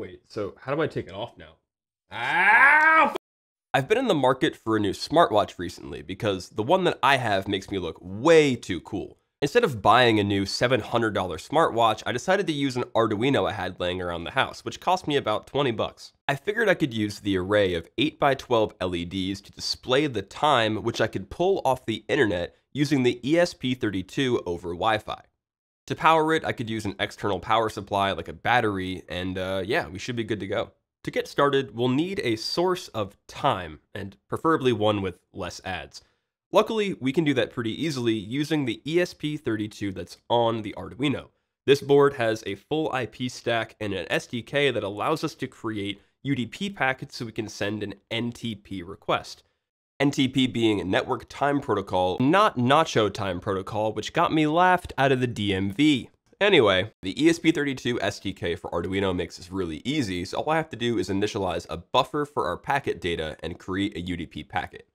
Wait, so how do I take it off now? Ow! I've been in the market for a new smartwatch recently because the one that I have makes me look way too cool. Instead of buying a new $700 smartwatch, I decided to use an Arduino I had laying around the house, which cost me about 20 bucks. I figured I could use the array of 8x12 LEDs to display the time, which I could pull off the internet using the ESP32 over Wi-Fi. To power it, I could use an external power supply like a battery, and uh, yeah, we should be good to go. To get started, we'll need a source of time, and preferably one with less ads. Luckily, we can do that pretty easily using the ESP32 that's on the Arduino. This board has a full IP stack and an SDK that allows us to create UDP packets so we can send an NTP request. NTP being a Network Time Protocol, not Nacho Time Protocol, which got me laughed out of the DMV. Anyway, the ESP32 SDK for Arduino makes this really easy, so all I have to do is initialize a buffer for our packet data and create a UDP packet.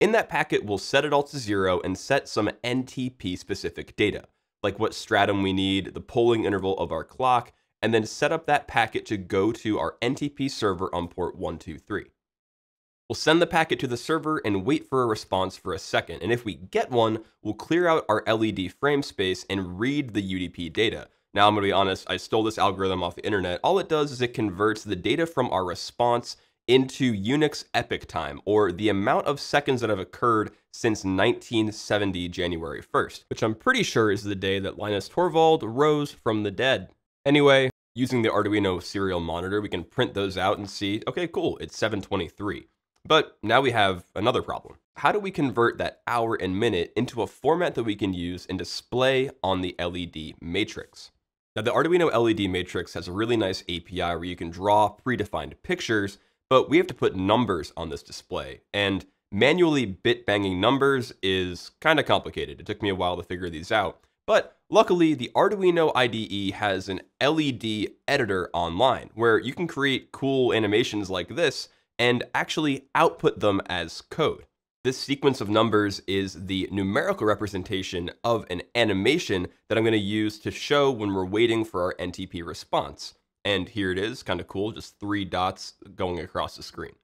In that packet, we'll set it all to zero and set some NTP specific data, like what stratum we need, the polling interval of our clock, and then set up that packet to go to our NTP server on port 123. We'll send the packet to the server and wait for a response for a second, and if we get one, we'll clear out our LED frame space and read the UDP data. Now, I'm going to be honest, I stole this algorithm off the internet. All it does is it converts the data from our response into Unix epoch time, or the amount of seconds that have occurred since 1970 January 1st, which I'm pretty sure is the day that Linus Torvald rose from the dead. Anyway, using the Arduino serial monitor, we can print those out and see, okay, cool, it's 723. But now we have another problem. How do we convert that hour and minute into a format that we can use and display on the LED matrix? Now, the Arduino LED matrix has a really nice API where you can draw predefined pictures, but we have to put numbers on this display. And manually bit banging numbers is kind of complicated. It took me a while to figure these out. But luckily, the Arduino IDE has an LED editor online where you can create cool animations like this and actually output them as code. This sequence of numbers is the numerical representation of an animation that I'm going to use to show when we're waiting for our NTP response. And here it is, kind of cool, just three dots going across the screen.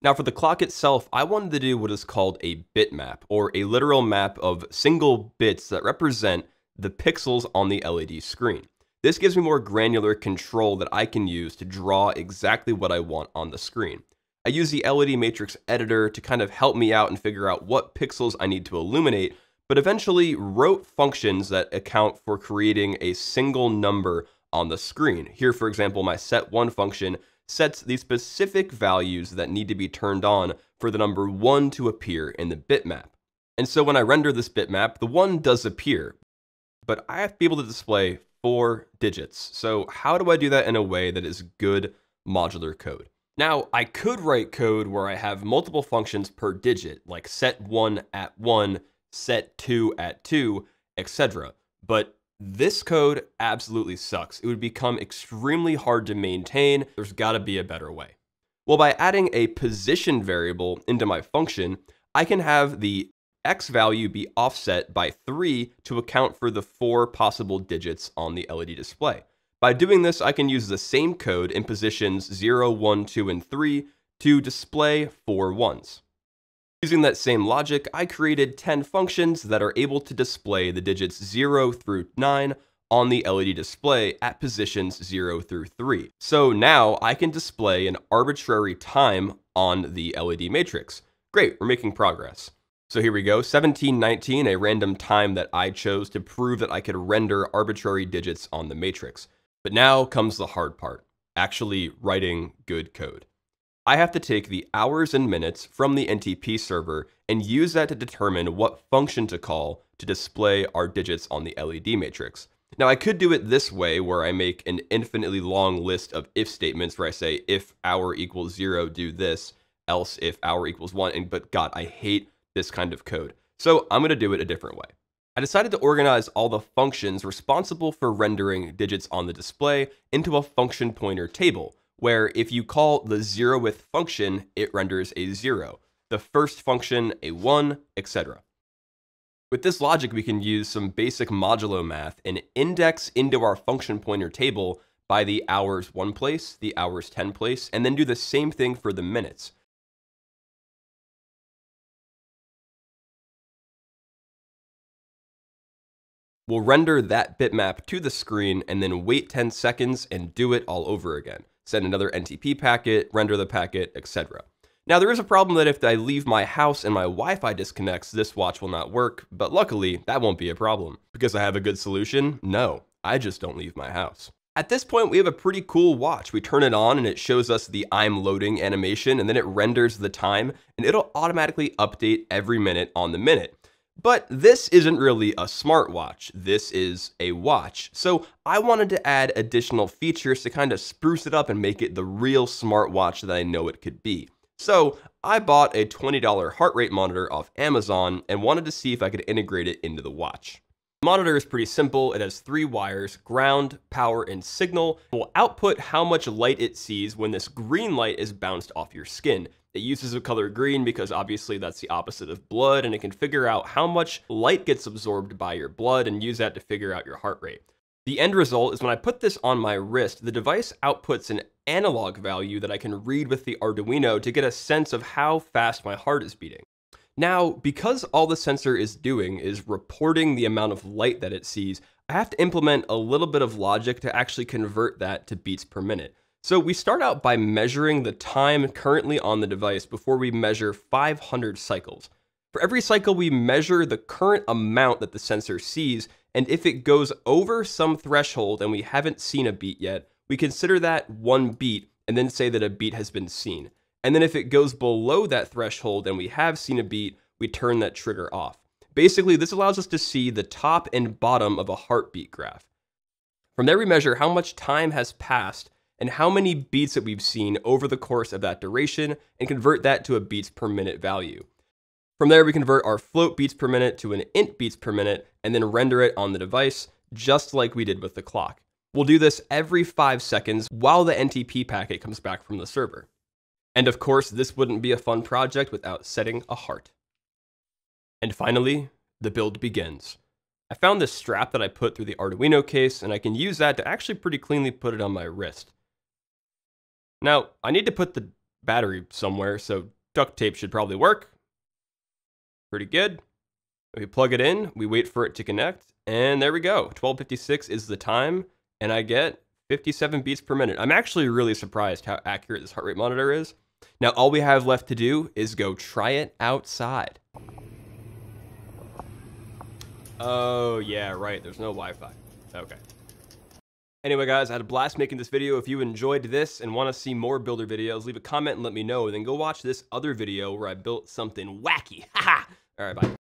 Now for the clock itself, I wanted to do what is called a bitmap, or a literal map of single bits that represent the pixels on the LED screen. This gives me more granular control that I can use to draw exactly what I want on the screen. I use the LED Matrix editor to kind of help me out and figure out what pixels I need to illuminate, but eventually wrote functions that account for creating a single number on the screen. Here, for example, my set1 function sets the specific values that need to be turned on for the number 1 to appear in the bitmap. And so when I render this bitmap, the 1 does appear, but I have to be able to display four digits. So how do I do that in a way that is good modular code? Now, I could write code where I have multiple functions per digit, like set1 at 1, set2 at 2, etc. But this code absolutely sucks. It would become extremely hard to maintain. There's gotta be a better way. Well, by adding a position variable into my function, I can have the x value be offset by 3 to account for the four possible digits on the LED display. By doing this, I can use the same code in positions 0, 1, 2, and 3 to display four ones. Using that same logic, I created 10 functions that are able to display the digits 0 through 9 on the LED display at positions 0 through 3. So now I can display an arbitrary time on the LED matrix. Great, we're making progress. So here we go, 1719, a random time that I chose to prove that I could render arbitrary digits on the matrix. But now comes the hard part, actually writing good code. I have to take the hours and minutes from the NTP server and use that to determine what function to call to display our digits on the LED matrix. Now I could do it this way where I make an infinitely long list of if statements where I say if hour equals zero, do this, else if hour equals one, and but God, I hate this kind of code. So I'm gonna do it a different way. I decided to organize all the functions responsible for rendering digits on the display into a function pointer table, where if you call the zeroth function, it renders a zero, the first function a one, etc. With this logic, we can use some basic modulo math and index into our function pointer table by the hours one place, the hours 10 place, and then do the same thing for the minutes. We'll render that bitmap to the screen and then wait 10 seconds and do it all over again. Send another NTP packet, render the packet, etc. Now there is a problem that if I leave my house and my Wi-Fi disconnects, this watch will not work, but luckily that won't be a problem. Because I have a good solution? No, I just don't leave my house. At this point, we have a pretty cool watch. We turn it on and it shows us the I'm loading animation and then it renders the time and it'll automatically update every minute on the minute. But this isn't really a smartwatch, this is a watch. So I wanted to add additional features to kind of spruce it up and make it the real smartwatch that I know it could be. So I bought a $20 heart rate monitor off Amazon and wanted to see if I could integrate it into the watch. The monitor is pretty simple. It has three wires, ground, power, and signal. It will output how much light it sees when this green light is bounced off your skin. It uses the color green because obviously that's the opposite of blood and it can figure out how much light gets absorbed by your blood and use that to figure out your heart rate. The end result is when I put this on my wrist, the device outputs an analog value that I can read with the Arduino to get a sense of how fast my heart is beating. Now, because all the sensor is doing is reporting the amount of light that it sees, I have to implement a little bit of logic to actually convert that to beats per minute. So we start out by measuring the time currently on the device before we measure 500 cycles. For every cycle, we measure the current amount that the sensor sees, and if it goes over some threshold and we haven't seen a beat yet, we consider that one beat and then say that a beat has been seen. And then if it goes below that threshold and we have seen a beat, we turn that trigger off. Basically, this allows us to see the top and bottom of a heartbeat graph. From there, we measure how much time has passed and how many beats that we've seen over the course of that duration and convert that to a beats per minute value. From there, we convert our float beats per minute to an int beats per minute and then render it on the device just like we did with the clock. We'll do this every five seconds while the NTP packet comes back from the server. And of course, this wouldn't be a fun project without setting a heart. And finally, the build begins. I found this strap that I put through the Arduino case, and I can use that to actually pretty cleanly put it on my wrist. Now, I need to put the battery somewhere, so duct tape should probably work. Pretty good. We plug it in, we wait for it to connect, and there we go. 1256 is the time, and I get 57 beats per minute. I'm actually really surprised how accurate this heart rate monitor is. Now, all we have left to do is go try it outside. Oh, yeah, right. There's no Wi-Fi. Okay. Anyway, guys, I had a blast making this video. If you enjoyed this and want to see more builder videos, leave a comment and let me know. Then go watch this other video where I built something wacky. Haha! All right, bye.